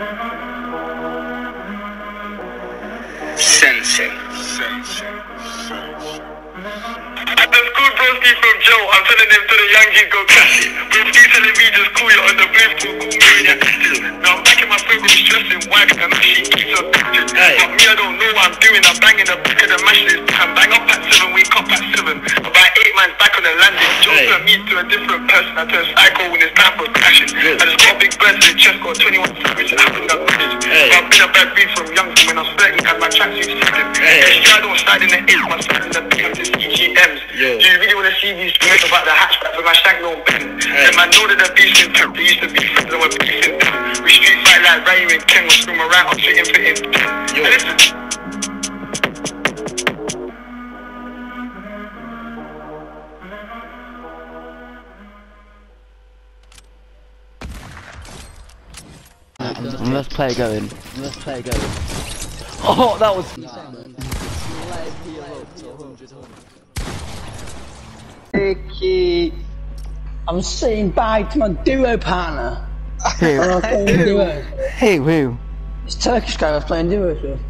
Sensing. Sensing. Sensing. The school bros from Joe. I'm telling them to the young kid go catch it. With me telling me just cool you on the blue school cool me when. Now I'm back in my program stressing wax and I she keeps her bitches. But me I don't know what I'm doing. I'm banging the back of the mashes. I'm bang up at seven, wake up at seven. About eight man's back on the landing. Joe turned me a different person. I turn psycho when it's time for crashing the chest, got 21 savage, happened that village. Hey. But I've been a bad beat from young from when I was 30, had my tracksuit second. Hey. Extra, I don't slide in the eight, my slide in the big of the CGMs. Yo. Do you really want to see these scripts about the hatchback for my shank no bend? Hey. Them I know that the beast in temp, they used to be friends and we're them. We street fight like Ryu and Ken, we'll swim around, I'm sitting fitting. And listen, And let's play it going. Let's play it going. Oh, that was. Ricky, I'm saying bye to my duo partner. Who? I'm playing. Who? Who? It's Turkish guy I was playing duos with.